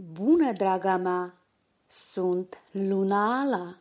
Bună, draga mea! Sunt Luna Ala.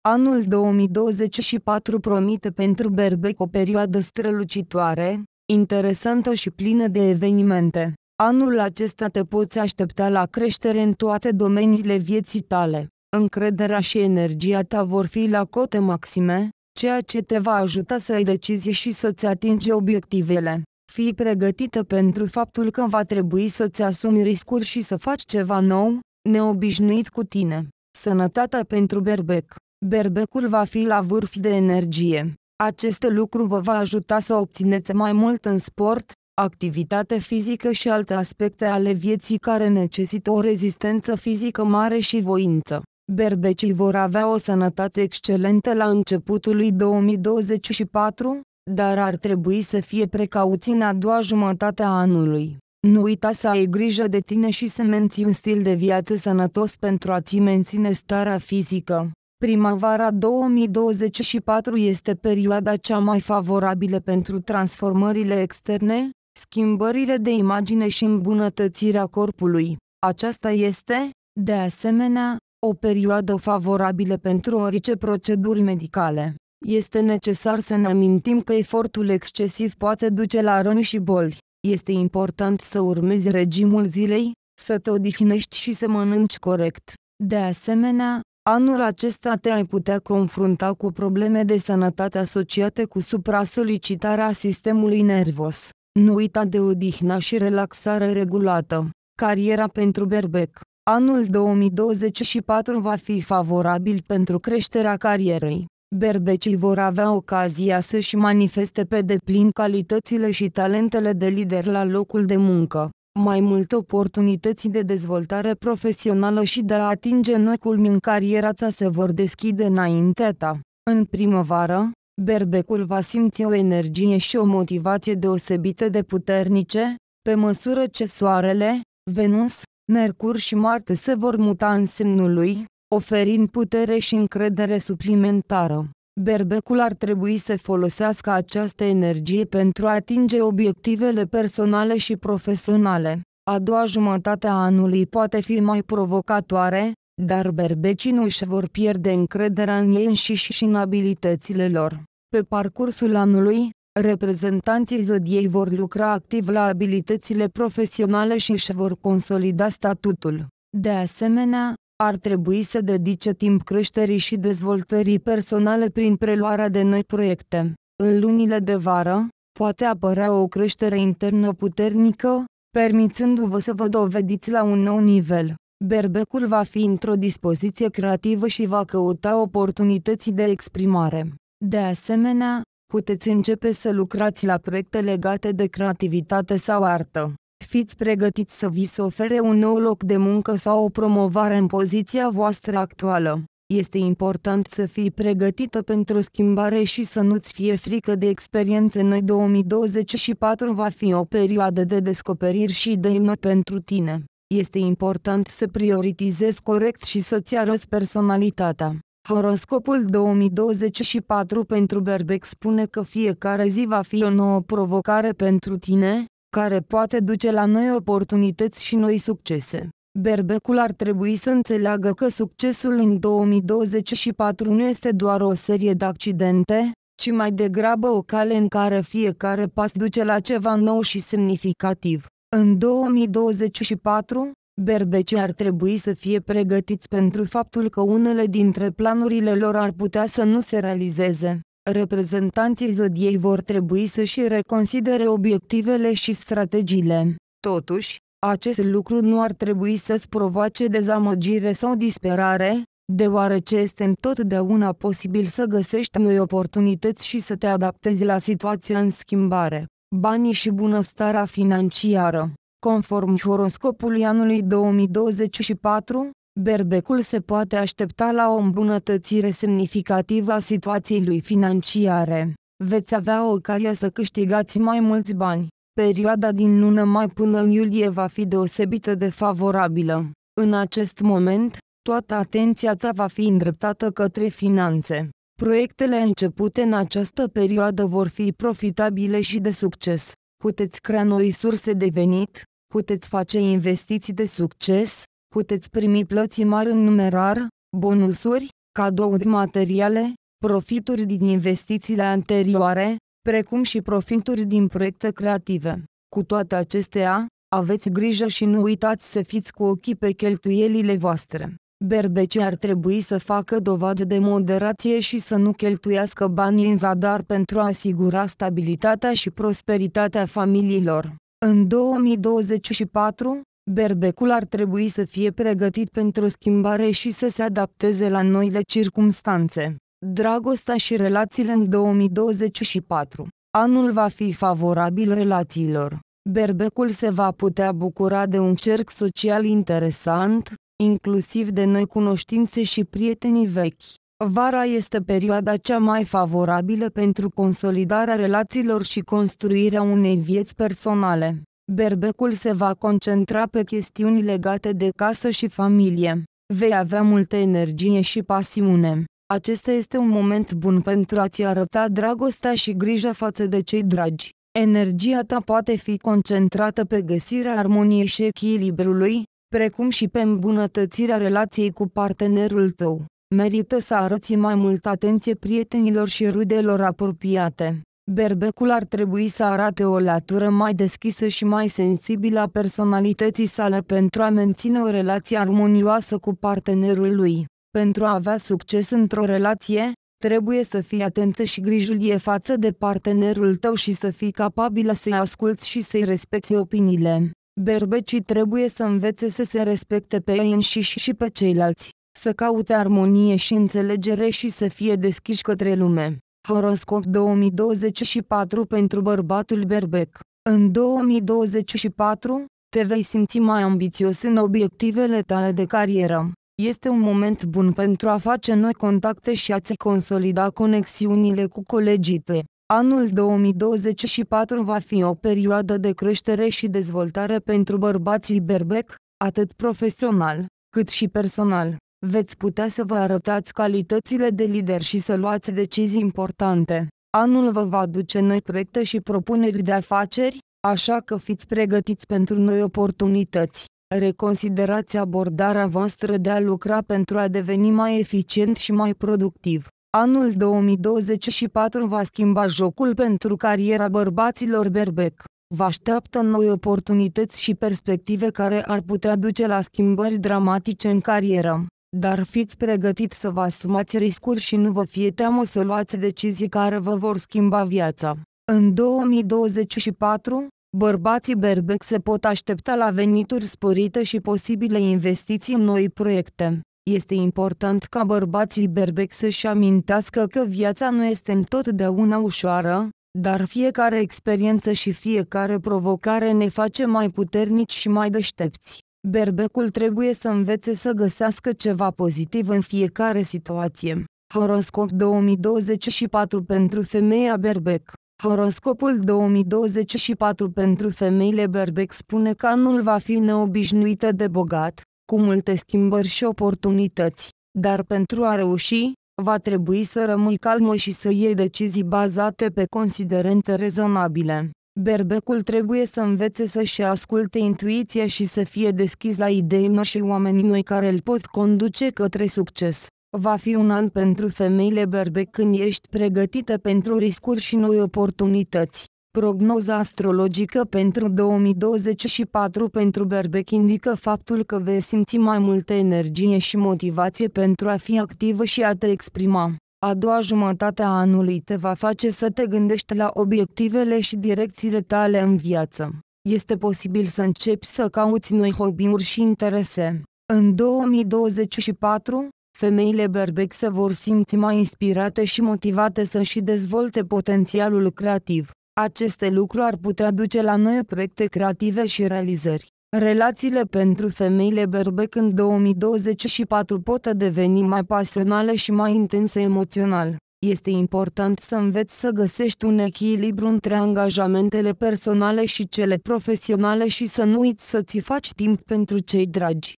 Anul 2024 promite pentru berbec o perioadă strălucitoare, interesantă și plină de evenimente. Anul acesta te poți aștepta la creștere în toate domeniile vieții tale. Încrederea și energia ta vor fi la cote maxime, ceea ce te va ajuta să ai decizie și să-ți atingi obiectivele. Fii pregătită pentru faptul că va trebui să-ți asumi riscuri și să faci ceva nou, neobișnuit cu tine. Sănătatea pentru berbec. Berbecul va fi la vârf de energie. Acest lucru vă va ajuta să obțineți mai mult în sport, activitate fizică și alte aspecte ale vieții care necesită o rezistență fizică mare și voință. Berbecii vor avea o sănătate excelentă la începutul lui 2024, dar ar trebui să fie precauți în a doua jumătate a anului. Nu uita să ai grijă de tine și să menții un stil de viață sănătos pentru a-ți menține starea fizică. Primăvara 2024 este perioada cea mai favorabilă pentru transformările externe, schimbările de imagine și îmbunătățirea corpului. Aceasta este, de asemenea, o perioadă favorabilă pentru orice proceduri medicale. Este necesar să ne amintim că efortul excesiv poate duce la răni și boli. Este important să urmezi regimul zilei, să te odihnești și să mănânci corect. De asemenea, anul acesta te ai putea confrunta cu probleme de sănătate asociate cu supra-solicitarea sistemului nervos. Nu uita de odihna și relaxare regulată. Cariera pentru berbec Anul 2024 va fi favorabil pentru creșterea carierei. Berbecii vor avea ocazia să-și manifeste pe deplin calitățile și talentele de lider la locul de muncă. Mai multe oportunități de dezvoltare profesională și de a atinge noi culmi în cariera ta se vor deschide înaintea ta. În primăvară, berbecul va simți o energie și o motivație deosebite de puternice, pe măsură ce soarele, Venus, Mercur și Marte se vor muta în semnul lui, oferind putere și încredere suplimentară. Berbecul ar trebui să folosească această energie pentru a atinge obiectivele personale și profesionale. A doua jumătate a anului poate fi mai provocatoare, dar berbecii nu își vor pierde încrederea în ei înșiși și în abilitățile lor. Pe parcursul anului, reprezentanții zodiei vor lucra activ la abilitățile profesionale și își vor consolida statutul. De asemenea, ar trebui să dedice timp creșterii și dezvoltării personale prin preluarea de noi proiecte. În lunile de vară, poate apărea o creștere internă puternică, permițându-vă să vă dovediți la un nou nivel. Berbecul va fi într-o dispoziție creativă și va căuta oportunități de exprimare. De asemenea, puteți începe să lucrați la proiecte legate de creativitate sau artă. Fiți pregătiți să vi se ofere un nou loc de muncă sau o promovare în poziția voastră actuală. Este important să fii pregătită pentru schimbare și să nu-ți fie frică de experiențe noi 2024 va fi o perioadă de descoperiri și de noi pentru tine. Este important să prioritizezi corect și să-ți arăți personalitatea. Horoscopul 2024 pentru Berbec spune că fiecare zi va fi o nouă provocare pentru tine, care poate duce la noi oportunități și noi succese. Berbecul ar trebui să înțeleagă că succesul în 2024 nu este doar o serie de accidente, ci mai degrabă o cale în care fiecare pas duce la ceva nou și semnificativ. În 2024, berbecii ar trebui să fie pregătiți pentru faptul că unele dintre planurile lor ar putea să nu se realizeze. Reprezentanții zodiei vor trebui să-și reconsidere obiectivele și strategiile. Totuși, acest lucru nu ar trebui să-ți provoace dezamăgire sau disperare, deoarece este întotdeauna posibil să găsești noi oportunități și să te adaptezi la situația în schimbare. Banii și bunăstarea financiară Conform horoscopului anului 2024, berbecul se poate aștepta la o îmbunătățire semnificativă a situației lui financiare. Veți avea ocazia să câștigați mai mulți bani. Perioada din lună mai până în iulie va fi deosebită de favorabilă. În acest moment, toată atenția ta va fi îndreptată către finanțe. Proiectele începute în această perioadă vor fi profitabile și de succes. puteți crea noi surse de venit, puteți face investiții de succes, puteți primi plăți mari în numerar, bonusuri, cadouri materiale, profituri din investițiile anterioare, precum și profituri din proiecte creative. Cu toate acestea, aveți grijă și nu uitați să fiți cu ochii pe cheltuielile voastre. Berbecii ar trebui să facă dovadă de moderație și să nu cheltuiască banii în zadar pentru a asigura stabilitatea și prosperitatea familiilor. În 2024, berbecul ar trebui să fie pregătit pentru schimbare și să se adapteze la noile circumstanțe. Dragostea și relațiile în 2024. Anul va fi favorabil relațiilor. Berbecul se va putea bucura de un cerc social interesant, inclusiv de noi cunoștințe și prietenii vechi. Vara este perioada cea mai favorabilă pentru consolidarea relațiilor și construirea unei vieți personale. Berbecul se va concentra pe chestiuni legate de casă și familie. Vei avea multă energie și pasiune. Acesta este un moment bun pentru a-ți arăta dragostea și grija față de cei dragi. Energia ta poate fi concentrată pe găsirea armoniei și echilibrului, precum și pe îmbunătățirea relației cu partenerul tău. Merită să arăți mai mult atenție prietenilor și rudelor apropiate. Berbecul ar trebui să arate o latură mai deschisă și mai sensibilă a personalității sale pentru a menține o relație armonioasă cu partenerul lui. Pentru a avea succes într-o relație, trebuie să fii atentă și grijulie față de partenerul tău și să fii capabilă să-i asculți și să-i respecti opiniile. Berbecii trebuie să învețe să se respecte pe ei înșiși și pe ceilalți, să caute armonie și înțelegere și să fie deschiși către lume. Horoscop 2024 pentru bărbatul berbec În 2024, te vei simți mai ambițios în obiectivele tale de carieră. Este un moment bun pentru a face noi contacte și a-ți consolida conexiunile cu colegii tăi. Anul 2024 va fi o perioadă de creștere și dezvoltare pentru bărbații berbec, atât profesional, cât și personal. Veți putea să vă arătați calitățile de lider și să luați decizii importante. Anul vă va aduce noi proiecte și propuneri de afaceri, așa că fiți pregătiți pentru noi oportunități. Reconsiderați abordarea voastră de a lucra pentru a deveni mai eficient și mai productiv. Anul 2024 va schimba jocul pentru cariera bărbaților berbec. Vă așteaptă noi oportunități și perspective care ar putea duce la schimbări dramatice în carieră. Dar fiți pregătiți să vă asumați riscuri și nu vă fie teamă să luați decizii care vă vor schimba viața. În 2024, bărbații berbec se pot aștepta la venituri sporite și posibile investiții în noi proiecte. Este important ca bărbații berbec să-și amintească că viața nu este întotdeauna ușoară, dar fiecare experiență și fiecare provocare ne face mai puternici și mai deștepți. Berbecul trebuie să învețe să găsească ceva pozitiv în fiecare situație. Horoscop 2024 pentru femeia berbec Horoscopul 2024 pentru femeile berbec spune că anul va fi neobișnuită de bogat, cu multe schimbări și oportunități, dar pentru a reuși, va trebui să rămâi calmă și să iei decizii bazate pe considerente rezonabile. Berbecul trebuie să învețe să-și asculte intuiția și să fie deschis la idei noi și oamenii noi care îl pot conduce către succes. Va fi un an pentru femeile berbec când ești pregătită pentru riscuri și noi oportunități. Prognoza astrologică pentru 2024 pentru berbec indică faptul că vei simți mai multă energie și motivație pentru a fi activă și a te exprima. A doua jumătate a anului te va face să te gândești la obiectivele și direcțiile tale în viață. Este posibil să începi să cauți noi hobby-uri și interese. În 2024, femeile berbec se vor simți mai inspirate și motivate să-și dezvolte potențialul creativ. Aceste lucruri ar putea duce la noi proiecte creative și realizări. Relațiile pentru femeile berbec în 2024 pot deveni mai pasionale și mai intense emoțional. Este important să înveți să găsești un echilibru între angajamentele personale și cele profesionale și să nu uiți să-ți faci timp pentru cei dragi.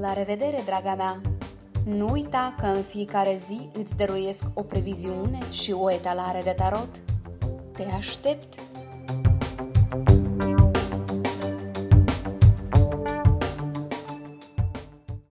La revedere, draga mea! Nu uita că în fiecare zi îți dăruiesc o previziune și o etalare de tarot. Te aștept